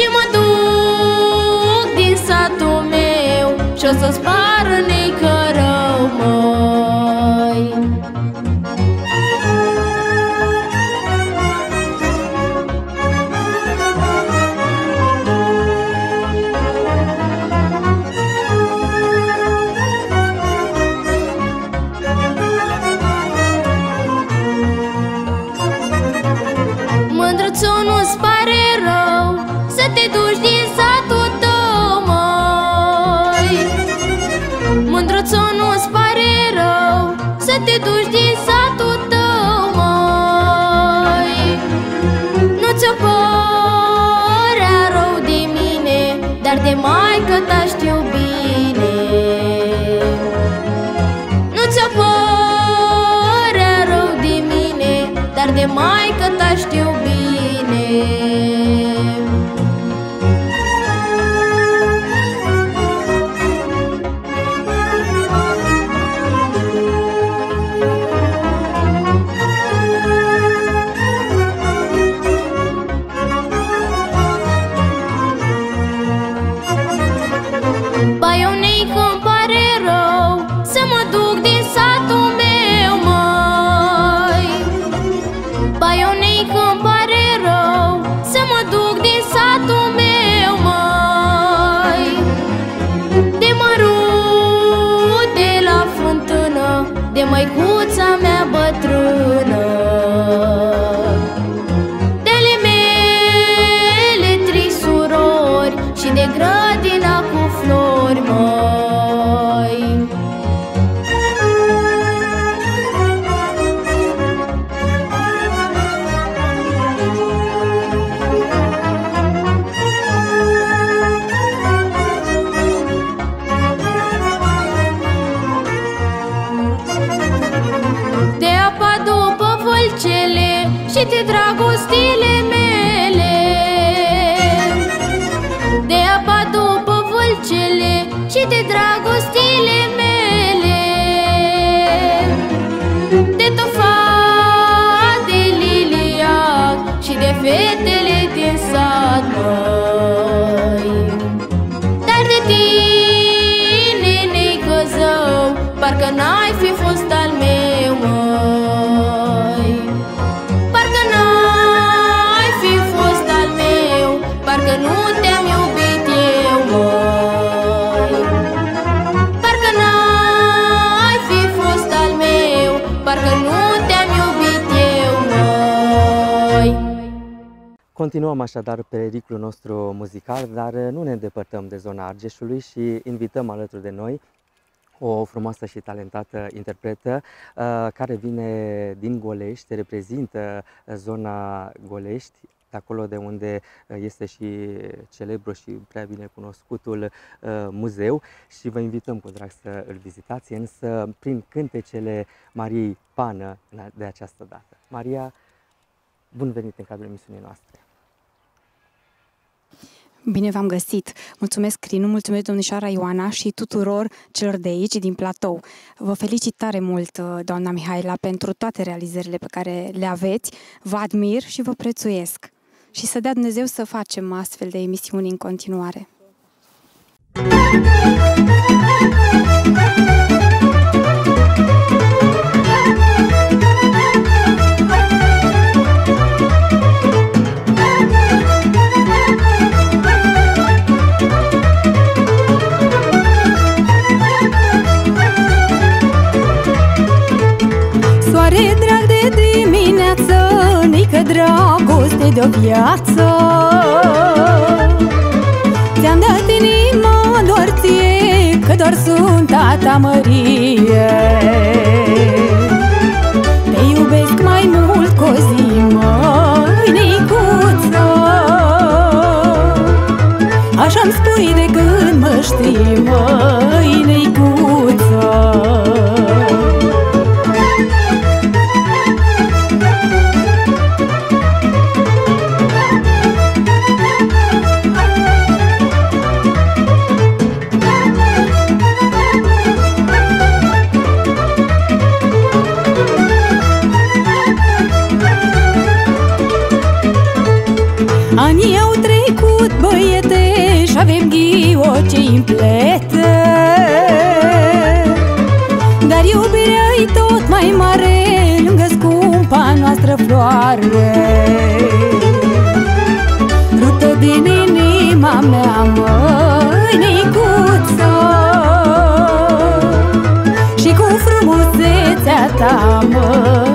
Și mă duc din satul meu Și-o să-ți pară nică rău, de maică ta știu bine. Nu ți-o părea rău de mine Dar de maică ta știu bine Continuăm așadar periclul nostru muzical, dar nu ne îndepărtăm de zona Argeșului și invităm alături de noi o frumoasă și talentată interpretă uh, care vine din Golești, reprezintă zona Golești, de acolo de unde uh, este și celebru și prea bine cunoscutul uh, muzeu și vă invităm cu drag să îl vizitați, însă prin cântecele Mariei Pană de această dată. Maria, bun venit în cadrul emisiunii noastre! Bine v-am găsit! Mulțumesc, Crinu, mulțumesc domnișoara Ioana și tuturor celor de aici, din platou. Vă felicit tare mult, uh, doamna Mihaela, pentru toate realizările pe care le aveți. Vă admir și vă prețuiesc. Și să dea Dumnezeu să facem astfel de emisiuni în continuare. Soare dragoste de-o viață. Ți-am dat inima doar ție Că doar sunt tata Mărie. Te iubesc mai mult cu o zi, măi, Nicuță Așa-mi spui de când mă știi, măi, ta mă.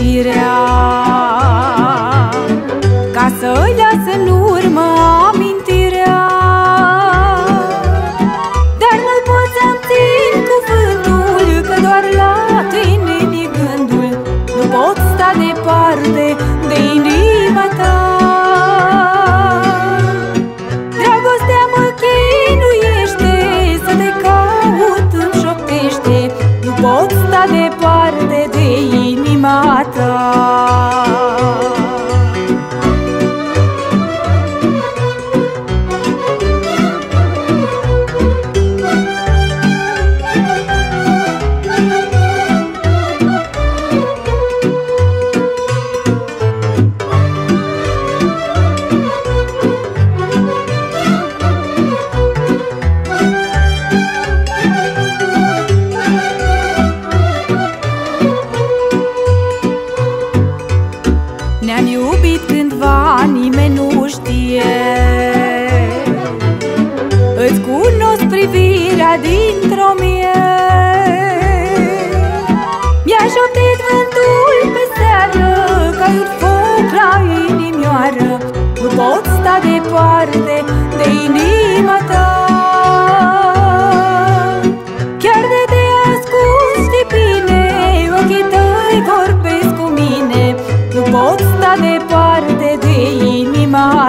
fericirea. Ca să îi las în urmă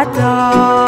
ta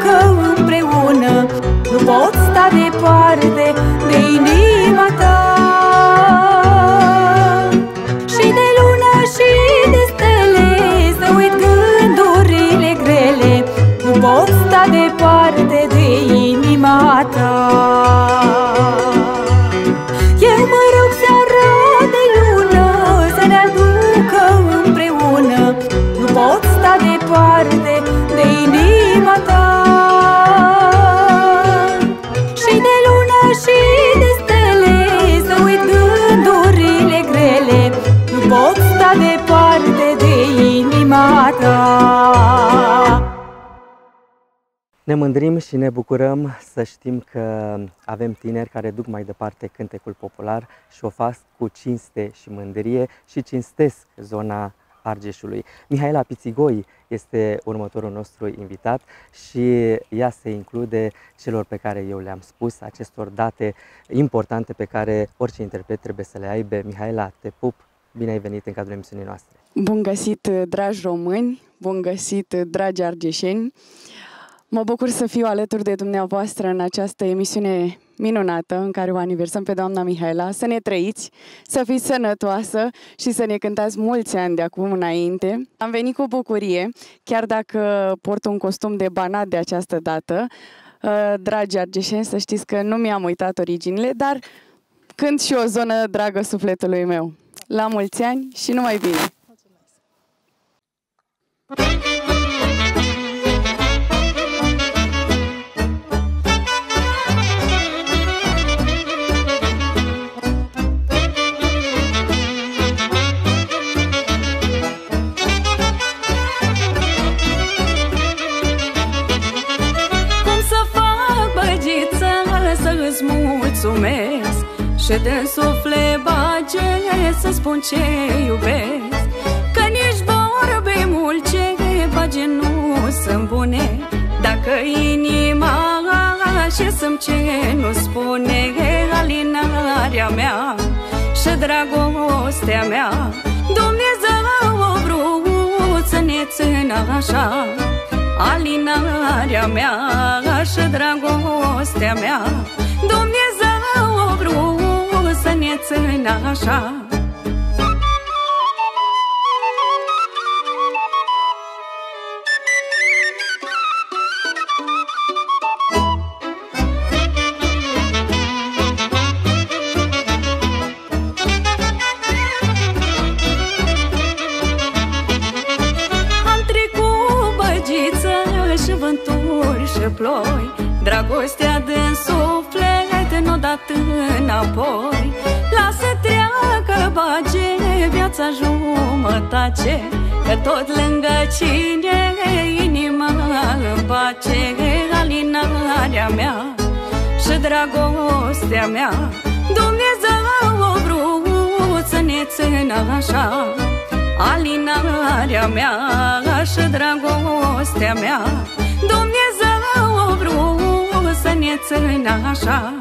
muncă împreună. Nu pot sta departe de inima ta. Și de lună și de stele Să uit gândurile grele. Nu pot sta departe de inima ta. Ne mândrim și ne bucurăm să știm că avem tineri care duc mai departe cântecul popular și o fac cu cinste și mândrie și cinstesc zona Argeșului. Mihaela Pițigoi este următorul nostru invitat și ea se include celor pe care eu le-am spus, acestor date importante pe care orice interpret trebuie să le aibă. Mihaela, te pup, bine ai venit în cadrul emisiunii noastre. Bun găsit, dragi români, bun găsit, dragi argeșeni. Mă bucur să fiu alături de dumneavoastră în această emisiune minunată în care o aniversăm pe doamna Mihaela, să ne trăiți, să fiți sănătoasă și să ne cântați mulți ani de acum înainte. Am venit cu bucurie, chiar dacă port un costum de banat de această dată. Uh, dragi argeșeni, să știți că nu mi-am uitat originile, dar cânt și o zonă dragă sufletului meu. La mulți ani și numai bine! Mulțumesc! Și de suflet bage să spun ce iubesc. Că nici vorbe mult ce bage nu sunt bune. Dacă inima și sunt ce nu spune Alinarea mea și dragostea mea. Dumnezeu o vrut să ne țină așa. Alinarea mea și dragostea mea. Dumnezeu să ne țină așa viața jumătace Că tot lângă cine inima îmi pace Alinarea mea și dragostea mea. Dumnezeu o vrut să ne țină așa Alinarea mea și dragostea mea. Dumnezeu o vrut să ne țină așa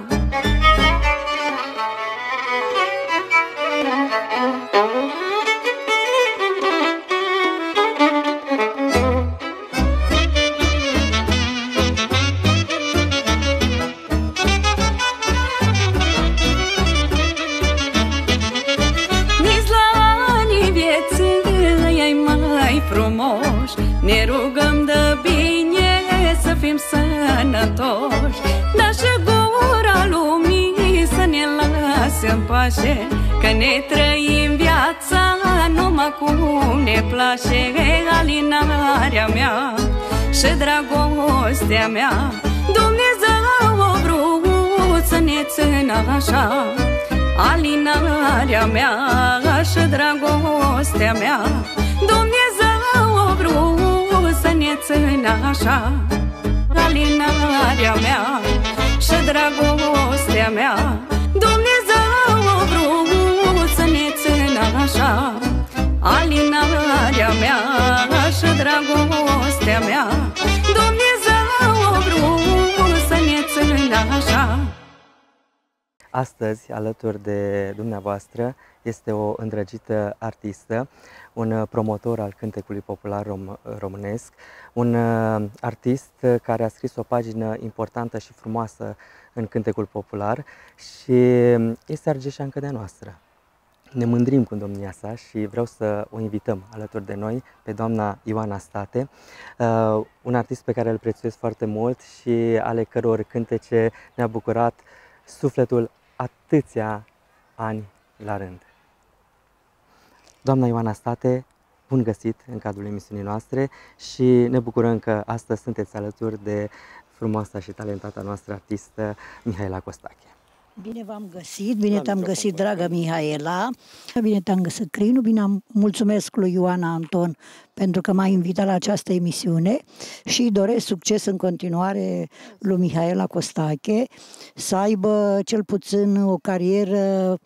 sănătoși Dar și gura lumii să ne lasă în pace Că ne trăim viața numai cum ne place. Alinarea mea și dragostea mea Dumnezeu o vrut să ne țină așa. Alinarea mea și dragostea mea Dumnezeu o vrut să ne țină așa. Alinarea mea Și dragostea mea Dumnezeu o vrut să ne țină așa. Alinarea mea și dragostea mea Astăzi, alături de dumneavoastră, este o îndrăgită artistă, un promotor al cântecului popular rom- românesc, un uh, artist care a scris o pagină importantă și frumoasă în cântecul popular și este argeșeancă de-a noastră. Ne mândrim cu domnia sa și vreau să o invităm alături de noi pe doamna Ioana State, uh, un artist pe care îl prețuiesc foarte mult și ale căror cântece ne-a bucurat sufletul atâția ani la rând. Doamna Ioana State, bun găsit în cadrul emisiunii noastre și ne bucurăm că astăzi sunteți alături de frumoasa și talentata noastră artistă Mihaela Costache. Bine v-am găsit, bine te-am găsit, dragă Mihaela. Bine te-am găsit, Crinu, bine am mulțumesc lui Ioana Anton pentru că m-a invitat la această emisiune și îi doresc succes în continuare lui Mihaela Costache, să aibă cel puțin o carieră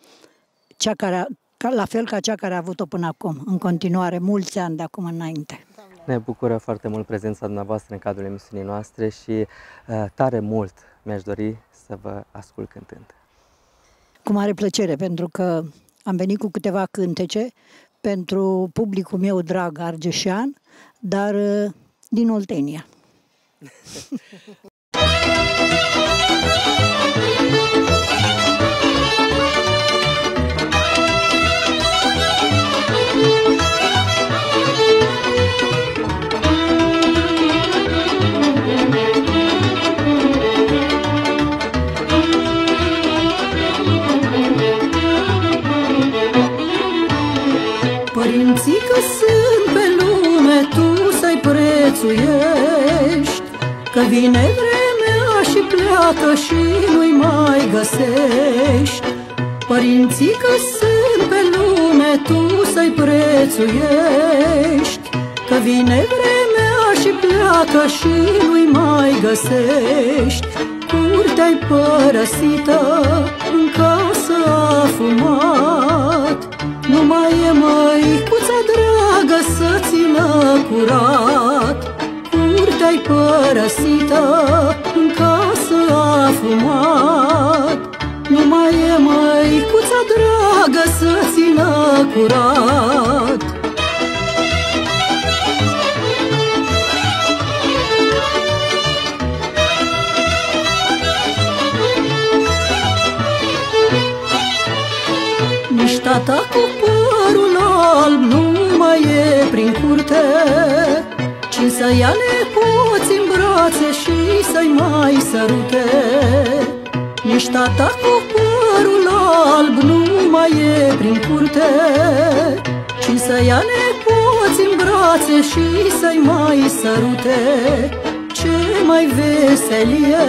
cea care, la fel ca cea care a avut-o până acum, în continuare, mulți ani de acum înainte. Ne bucură foarte mult prezența dumneavoastră în cadrul emisiunii noastre și uh, tare mult mi-aș dori să vă ascult cântând. Cu mare plăcere, pentru că am venit cu câteva cântece pentru publicul meu drag argeșean, dar uh, din Oltenia. Părinții că sunt pe lume, tu să-i prețuiești. Că vine vremea și pleacă și nu-i mai găsești. Curtea-i părăsită, în casă afumat Nu mai e măicuța dragă să țină curat. Curtea-i părăsită, curat Nici tata cu părul alb nu mai e prin curte Ci să ia nepoți în brațe și să-i mai sărute. Nici tata cu părul alb nu mai e prin curte Ci să ia nepoți în brațe și să-i mai sărute. Ce mai veselie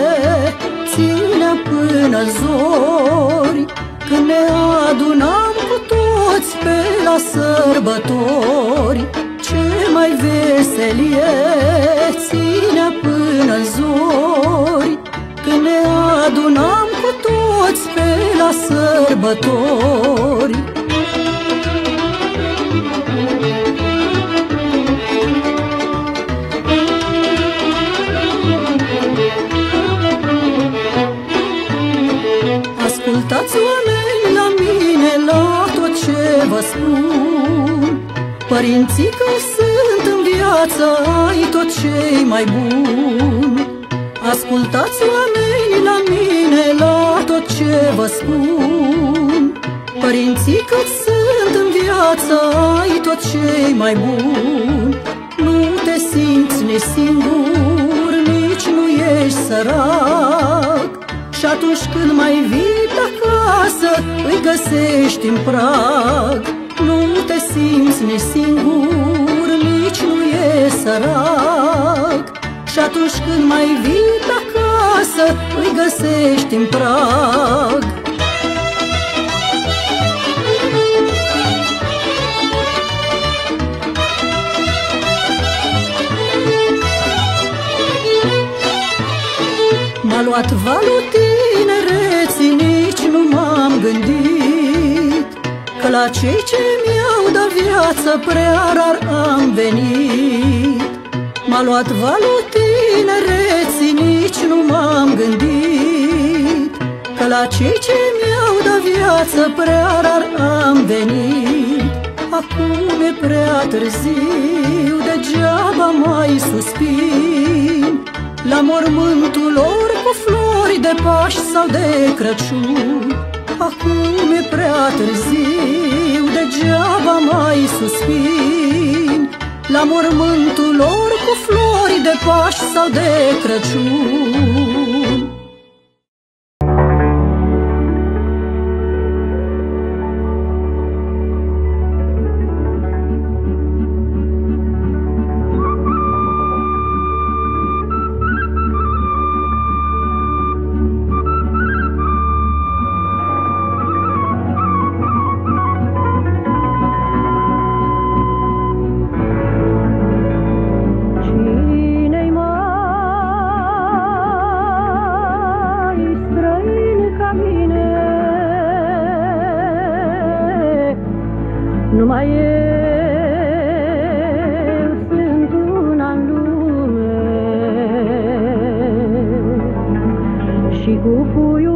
ține până zori când ne adunam cu toți pe la sărbători. Ce mai veselie ținea până zori Când ne adunam cu toți pe la sărbători. Ascultați oameni la mine, la tot ce vă spun. Părinții că sunt în viață, ai tot ce mai bun. Ascultați oameni la mine, la tot ce vă spun. Părinții că sunt în viață, ai tot ce mai bun. Nu te simți nesingur, nici nu ești sărac. Și atunci când mai vii acasă Îi găsești în prag. Nu te simți nici singur Nici nu e sărac. Și atunci când mai vii acasă Îi găsești în prag. M-a luat valul tinereții, nici nu m-am gândit Că la cei ce mi-au dat viață prea rar am venit. M-a luat valul tinereții, nici nu m-am gândit Că la cei ce mi-au dat viață prea rar am venit. Acum e prea târziu, degeaba mai suspin. La mormântul lor cu flori de Paști sau de Crăciun Acum e prea târziu, degeaba mai suspin. La mormântul lor cu flori de Paști sau de Crăciun she go for you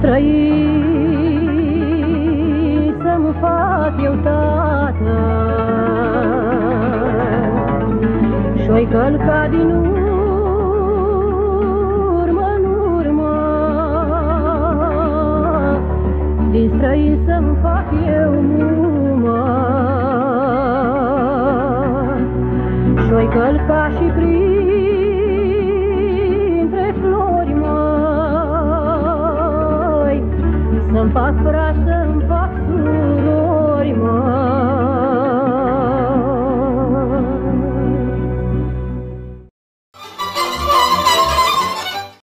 trăi Să-mi fac eu tată. Și-o-i călca din urmă